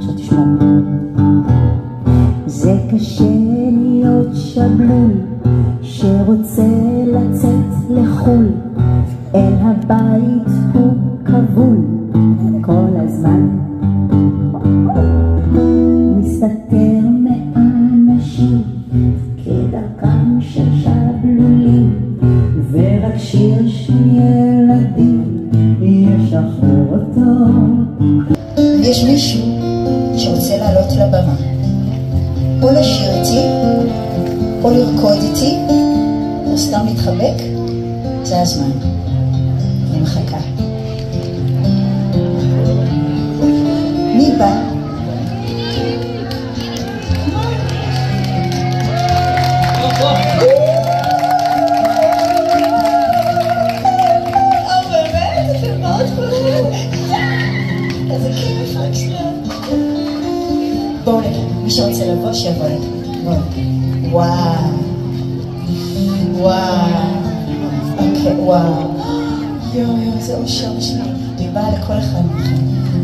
שתשמעו. זה קשה להיות שבלול שרוצה לצאת לחו"ל, אל הבית הוא כבול כל הזמן. להתחבק, זה הזמן. אני מחכה. מי בא? בואו נגיד, מי שרוצה לבוא, שיבוא לכאן. וואו. וואו, אוקיי, וואו. יואו, יואו, איזה אושר בשבילי. אני באה לכל אחד מכם.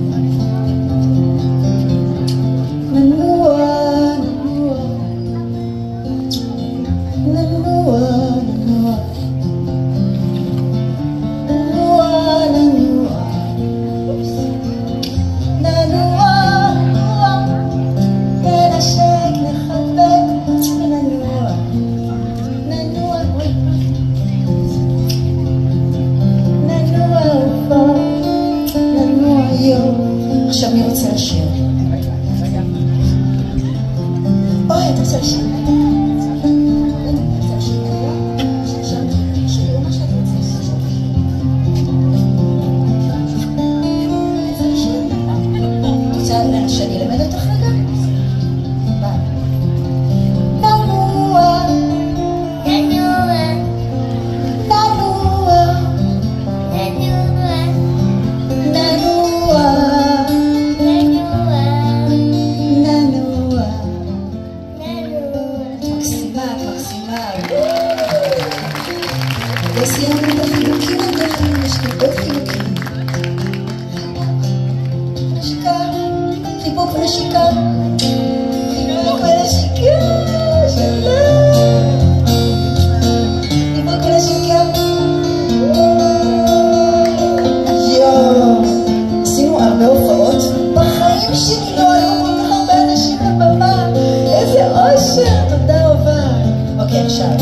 One,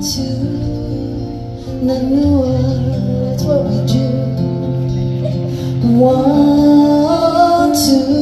two, na that's what we do. One, two.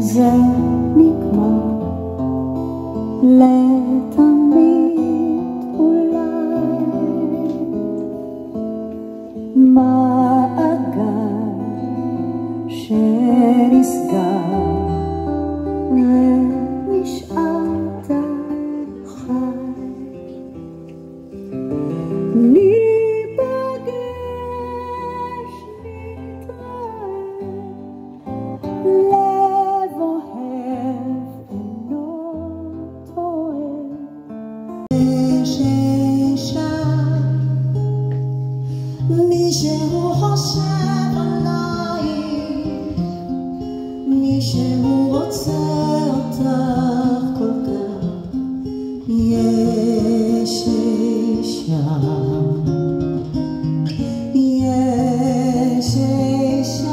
Janik mo le tam שהוא חושב עליי, מי שהוא רוצה אותך כל כך, יש אישה, יש אישה.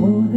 עוד